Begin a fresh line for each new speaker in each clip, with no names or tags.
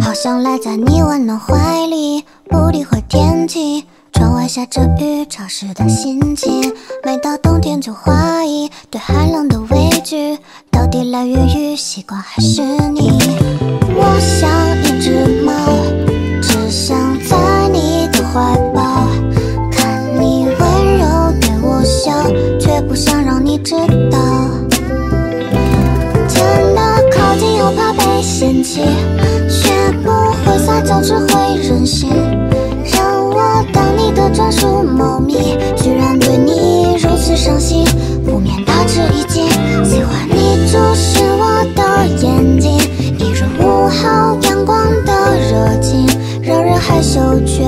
好想赖在你温暖怀里，不理会天气。窗外下着雨，潮湿的心情。每到冬天就怀疑对寒冷的畏惧，到底来源于习惯还是你？我想一直。想让你知道。真的靠近又怕被嫌弃，学不会撒娇，只会任性。让我当你的专属猫咪，居然对你如此上心，不免大吃一惊。喜欢你注视我的眼睛，一如午后阳光的热情，让人害羞却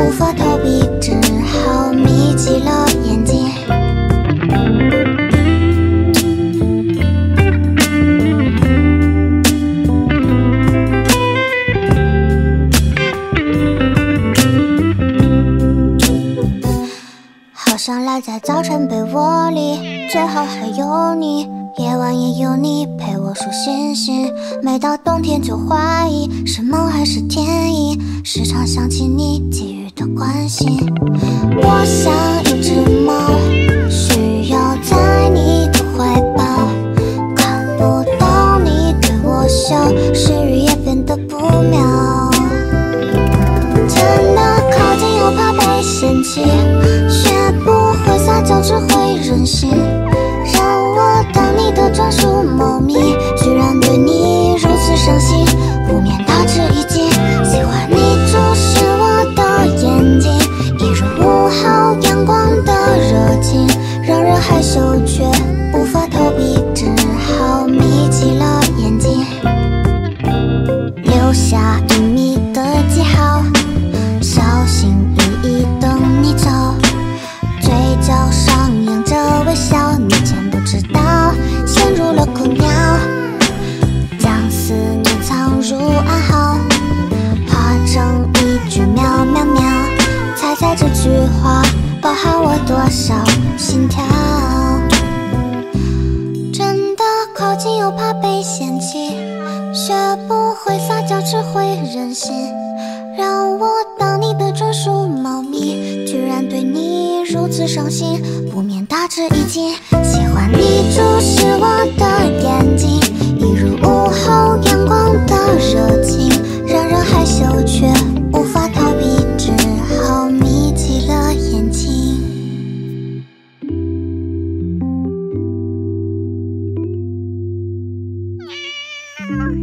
无法逃避，只好眯起了赖在早晨被窝里，最好还有你，夜晚也有你陪我数星星。每到冬天就怀疑是梦还是天意，时常想起你给予的关心。我想珍惜。好，化成一句喵喵喵。猜猜这句话包含我多少心跳？真的靠近又怕被嫌弃，学不会撒娇，只会任性。让我当你的专属猫咪，居然对你如此上心，不免大吃一惊。Bye.